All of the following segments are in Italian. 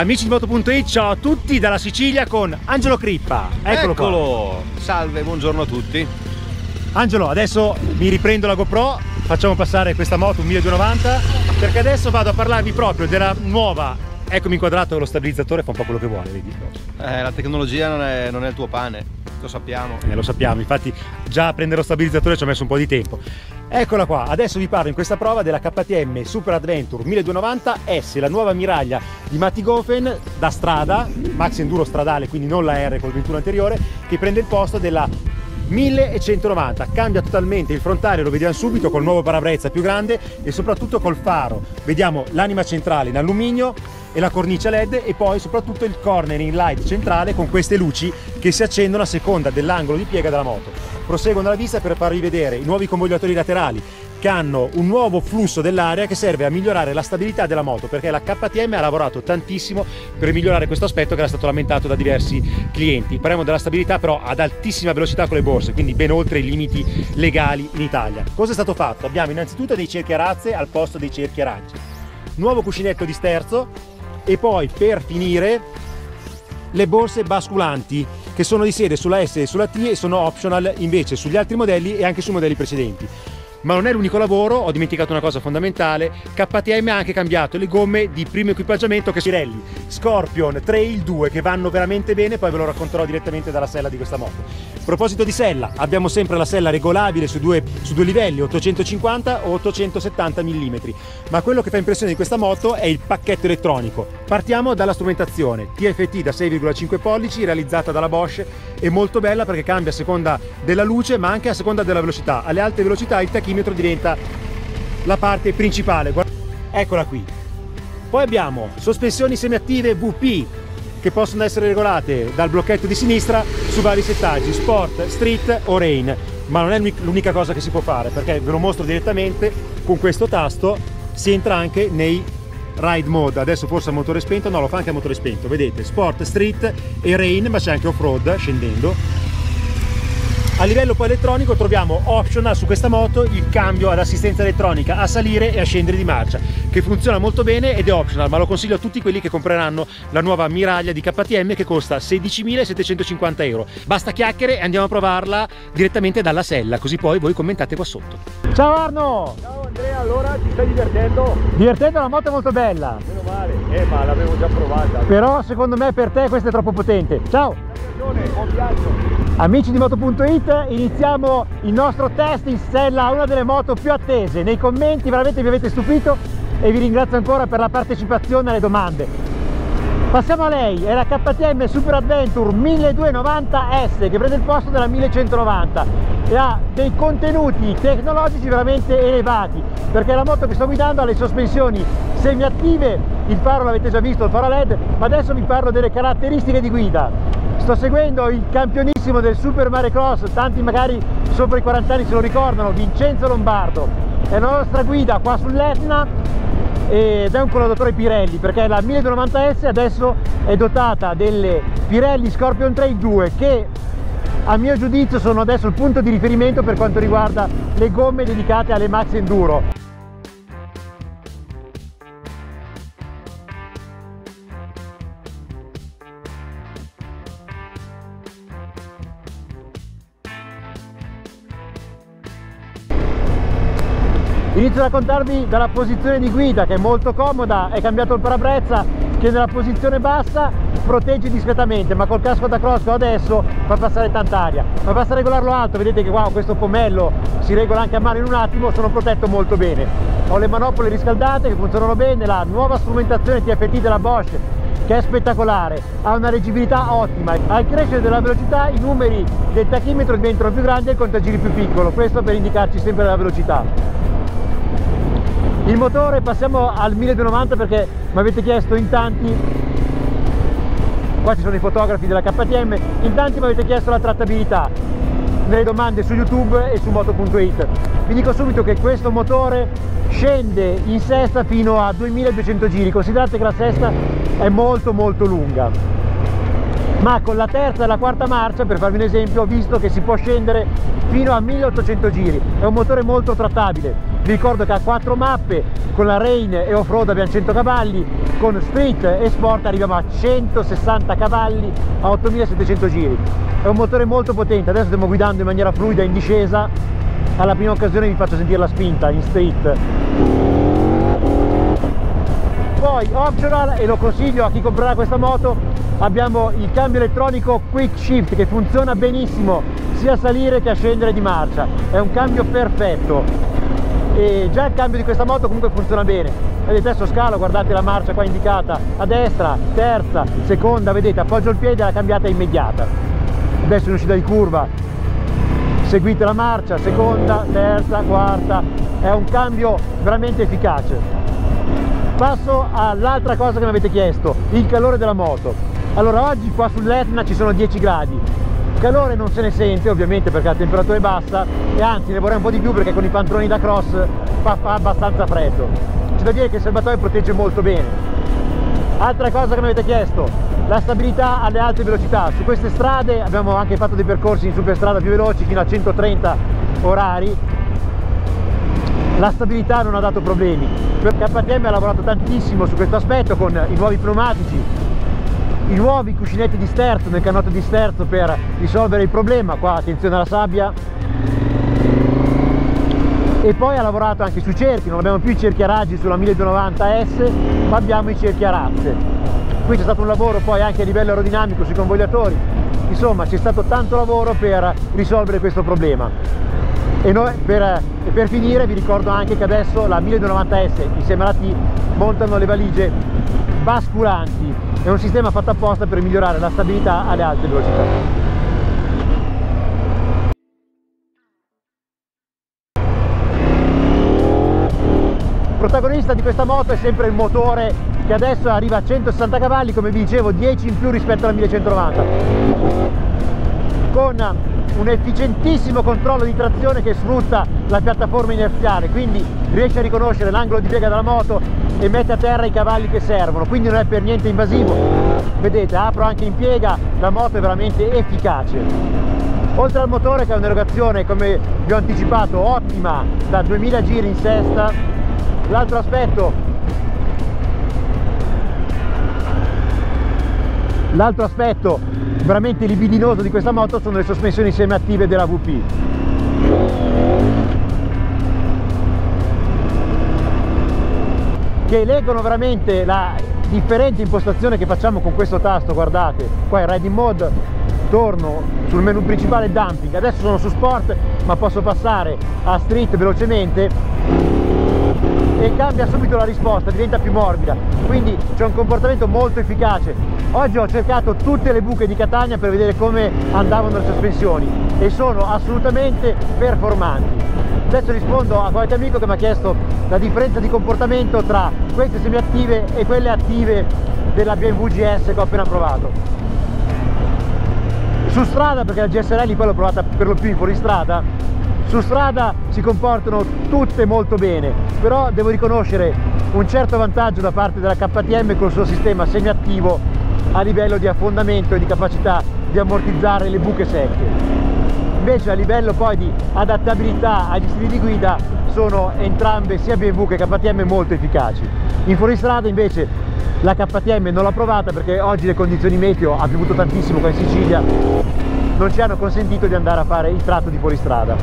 Amici di Moto.it, ciao a tutti dalla Sicilia con Angelo Crippa. Eccolo, Eccolo. Salve, buongiorno a tutti. Angelo, adesso mi riprendo la GoPro, facciamo passare questa moto un 1290 perché adesso vado a parlarvi proprio della nuova, eccomi inquadrato lo stabilizzatore, fa un po' quello che vuole, vedi? Eh, la tecnologia non è, non è il tuo pane, lo sappiamo. Eh, lo sappiamo, infatti già a prendere lo stabilizzatore ci ho messo un po' di tempo. Eccola qua, adesso vi parlo in questa prova della KTM Super Adventure 1290 S, la nuova miraglia di Matti Gofen da strada, Max Enduro stradale, quindi non la R col 21 anteriore, che prende il posto della 1190 cambia totalmente il frontale lo vediamo subito col nuovo parabrezza più grande e soprattutto col faro. Vediamo l'anima centrale in alluminio e la cornice led e poi soprattutto il cornering light centrale con queste luci che si accendono a seconda dell'angolo di piega della moto. Proseguo nella vista per farvi vedere i nuovi convogliatori laterali che hanno un nuovo flusso dell'aria che serve a migliorare la stabilità della moto perché la KTM ha lavorato tantissimo per migliorare questo aspetto che era stato lamentato da diversi clienti. Parliamo della stabilità però ad altissima velocità con le borse, quindi ben oltre i limiti legali in Italia. Cosa è stato fatto? Abbiamo innanzitutto dei cerchi a razze al posto dei cerchi arance, nuovo cuscinetto di sterzo e poi per finire le borse basculanti che sono di sede sulla S e sulla T e sono optional invece sugli altri modelli e anche sui modelli precedenti ma non è l'unico lavoro, ho dimenticato una cosa fondamentale, KTM ha anche cambiato le gomme di primo equipaggiamento che sono Pirelli Scorpion Trail 2 che vanno veramente bene, poi ve lo racconterò direttamente dalla sella di questa moto. A proposito di sella, abbiamo sempre la sella regolabile su due, su due livelli, 850 o 870 mm, ma quello che fa impressione di questa moto è il pacchetto elettronico. Partiamo dalla strumentazione, TFT da 6,5 pollici realizzata dalla Bosch, è molto bella perché cambia a seconda della luce ma anche a seconda della velocità. Alle alte velocità il tacchino tachimetro diventa la parte principale. Eccola qui. Poi abbiamo sospensioni semiattive VP che possono essere regolate dal blocchetto di sinistra su vari settaggi, sport, street o rain. Ma non è l'unica cosa che si può fare perché ve lo mostro direttamente con questo tasto si entra anche nei ride mode adesso forse a motore spento no lo fa anche a motore spento vedete sport street e rain ma c'è anche off road scendendo a livello poi elettronico troviamo optional su questa moto il cambio ad assistenza elettronica a salire e a scendere di marcia, che funziona molto bene ed è optional, ma lo consiglio a tutti quelli che compreranno la nuova Miraglia di KTM che costa 16.750 euro. Basta chiacchiere e andiamo a provarla direttamente dalla sella, così poi voi commentate qua sotto. Ciao Arno! Ciao Andrea, allora ti stai divertendo? Divertendo, la moto è molto bella. Meno male, eh ma l'avevo già provata. Però secondo me per te questa è troppo potente. Ciao! Ragione, buon viaggio! Amici di Moto.it, iniziamo il nostro test in sella a una delle moto più attese. Nei commenti veramente vi avete stupito e vi ringrazio ancora per la partecipazione alle domande. Passiamo a lei, è la KTM Super Adventure 1290S che prende il posto della 1190 e ha dei contenuti tecnologici veramente elevati perché la moto che sto guidando ha le sospensioni semiattive, il faro l'avete già visto, il faro LED, ma adesso vi parlo delle caratteristiche di guida sto seguendo il campionissimo del Super Mare Cross. Tanti magari sopra i 40 anni se lo ricordano. Vincenzo Lombardo. È la nostra guida qua sull'Etna ed è un collaudatore Pirelli perché la 1290S adesso è dotata delle Pirelli Scorpion Trail 2 che a mio giudizio sono adesso il punto di riferimento per quanto riguarda le gomme dedicate alle Max Enduro Inizio a raccontarvi dalla posizione di guida che è molto comoda, è cambiato il parabrezza che nella posizione bassa protegge discretamente ma col casco da cross che ho adesso fa passare tanta aria. Ma basta regolarlo alto vedete che qua questo pomello si regola anche a mano in un attimo sono protetto molto bene. Ho le manopole riscaldate che funzionano bene la nuova strumentazione TFT della Bosch che è spettacolare ha una reggibilità ottima. Al crescere della velocità i numeri del tachimetro diventano più grandi e il contagiri più piccolo. Questo per indicarci sempre la velocità il motore passiamo al 1290 perché mi avete chiesto in tanti. Qua ci sono i fotografi della KTM in tanti mi avete chiesto la trattabilità. Nelle domande su youtube e su moto.it vi dico subito che questo motore scende in sesta fino a 2200 giri. Considerate che la sesta è molto molto lunga. Ma con la terza e la quarta marcia per farvi un esempio ho visto che si può scendere fino a 1800 giri. È un motore molto trattabile vi ricordo che ha quattro mappe con la Rain e off-road abbiamo 100 cavalli con street e sport arriviamo a 160 cavalli a 8700 giri. È un motore molto potente adesso stiamo guidando in maniera fluida in discesa. Alla prima occasione vi faccio sentire la spinta in street poi optional e lo consiglio a chi comprerà questa moto abbiamo il cambio elettronico quick shift che funziona benissimo sia a salire che a scendere di marcia. È un cambio perfetto e già il cambio di questa moto comunque funziona bene. Vedete adesso scalo guardate la marcia qua indicata a destra terza seconda vedete appoggio il piede la cambiata è immediata. Adesso in uscita di curva. Seguite la marcia seconda terza quarta. È un cambio veramente efficace. Passo all'altra cosa che mi avete chiesto il calore della moto. Allora oggi qua sull'Etna ci sono 10 gradi calore non se ne sente ovviamente perché la temperatura è bassa e anzi ne vorrei un po' di più perché con i pantaloni da cross fa, fa abbastanza freddo. C'è da dire che il serbatoio protegge molto bene. Altra cosa che mi avete chiesto la stabilità alle alte velocità. Su queste strade abbiamo anche fatto dei percorsi in superstrada più veloci fino a 130 orari. La stabilità non ha dato problemi KTM ha lavorato tantissimo su questo aspetto con i nuovi pneumatici i nuovi cuscinetti di sterzo nel cannotto di sterzo per risolvere il problema. Qua attenzione alla sabbia. E poi ha lavorato anche sui cerchi non abbiamo più i cerchi a raggi sulla 1290S ma abbiamo i cerchi a razze qui c'è stato un lavoro poi anche a livello aerodinamico sui convogliatori. Insomma c'è stato tanto lavoro per risolvere questo problema. E noi per, per finire vi ricordo anche che adesso la 1290S insieme alla T montano le valigie basculanti. È un sistema fatto apposta per migliorare la stabilità alle alte velocità. Protagonista di questa moto è sempre il motore che adesso arriva a 160 cavalli come vi dicevo 10 in più rispetto alla 1190 con un efficientissimo controllo di trazione che sfrutta la piattaforma inerziale quindi riesce a riconoscere l'angolo di piega della moto e mette a terra i cavalli che servono quindi non è per niente invasivo. Vedete apro anche in piega la moto è veramente efficace. Oltre al motore che ha un'erogazione come vi ho anticipato ottima da 2000 giri in sesta. L'altro aspetto l'altro aspetto veramente libidinoso di questa moto sono le sospensioni semiattive della VP che leggono veramente la differente impostazione che facciamo con questo tasto guardate qua è riding mode torno sul menu principale dumping adesso sono su sport ma posso passare a street velocemente e cambia subito la risposta, diventa più morbida, quindi c'è un comportamento molto efficace. Oggi ho cercato tutte le buche di Catania per vedere come andavano le sospensioni e sono assolutamente performanti. Adesso rispondo a qualche amico che mi ha chiesto la differenza di comportamento tra queste semiattive e quelle attive della BMW GS che ho appena provato. Su strada, perché la GSRL poi l'ho provata per lo più in fuoristrada, su strada si comportano tutte molto bene però devo riconoscere un certo vantaggio da parte della KTM col suo sistema semiattivo a livello di affondamento e di capacità di ammortizzare le buche secche invece a livello poi di adattabilità agli stili di guida sono entrambe sia BMW che KTM molto efficaci. In fuoristrada invece la KTM non l'ho provata perché oggi le condizioni meteo ha piovuto tantissimo qua in Sicilia non ci hanno consentito di andare a fare il tratto di fuoristrada.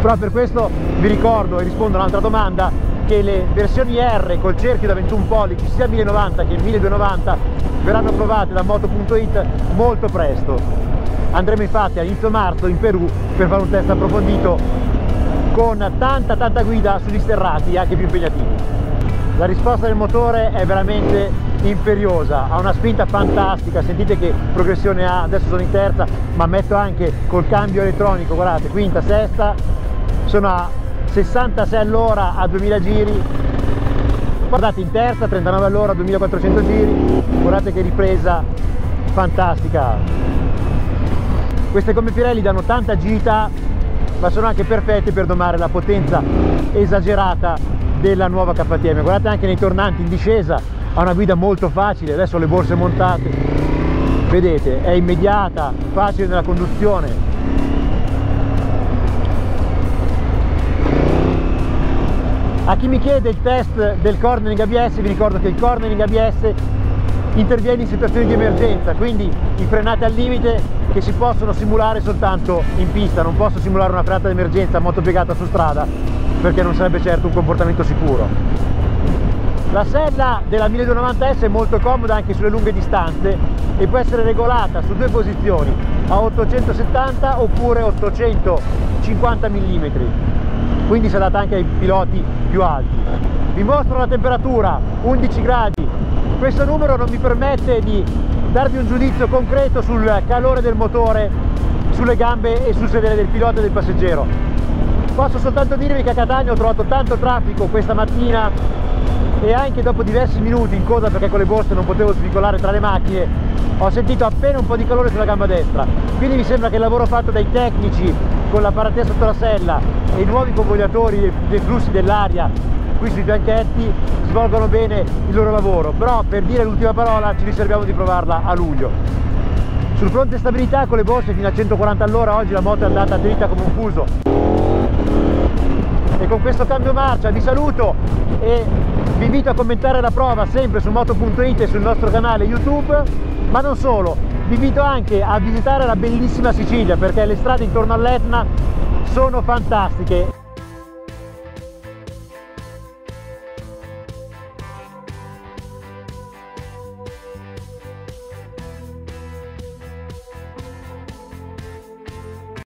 Però per questo vi ricordo e rispondo a un'altra domanda che le versioni R col cerchio da 21 pollici sia 1090 che 1290 verranno provate da moto.it molto presto. Andremo infatti a inizio marzo in Perù per fare un test approfondito con tanta tanta guida sugli sterrati anche più impegnativi. La risposta del motore è veramente imperiosa ha una spinta fantastica sentite che progressione ha adesso sono in terza ma metto anche col cambio elettronico guardate quinta sesta sono a 66 all'ora a 2000 giri. Guardate in terza 39 all'ora a 2400 giri. Guardate che ripresa fantastica. Queste gomme Pirelli danno tanta agilità ma sono anche perfette per domare la potenza esagerata della nuova KTM guardate anche nei tornanti in discesa ha una guida molto facile adesso le borse montate. Vedete è immediata facile nella conduzione. A chi mi chiede il test del cornering ABS, vi ricordo che il cornering ABS interviene in situazioni di emergenza, quindi in frenate al limite che si possono simulare soltanto in pista, non posso simulare una frenata d'emergenza motopiegata su strada perché non sarebbe certo un comportamento sicuro. La sella della 1290S è molto comoda anche sulle lunghe distanze e può essere regolata su due posizioni, a 870 oppure 850 mm, quindi si adatta anche ai piloti più alti. Vi mostro la temperatura, 11 gradi, questo numero non mi permette di darvi un giudizio concreto sul calore del motore, sulle gambe e sul sedere del pilota e del passeggero. Posso soltanto dirvi che a Catania ho trovato tanto traffico questa mattina e anche dopo diversi minuti in coda perché con le borse non potevo svicolare tra le macchine ho sentito appena un po' di calore sulla gamba destra quindi mi sembra che il lavoro fatto dai tecnici con la paratia sotto la sella e i nuovi convogliatori dei flussi dell'aria qui sui bianchetti svolgono bene il loro lavoro però per dire l'ultima parola ci riserviamo di provarla a luglio. Sul fronte stabilità con le borse fino a 140 all'ora oggi la moto è andata dritta come un fuso. E con questo cambio marcia vi saluto e vi invito a commentare la prova sempre su moto.it e sul nostro canale YouTube, ma non solo, vi invito anche a visitare la bellissima Sicilia perché le strade intorno all'Etna sono fantastiche.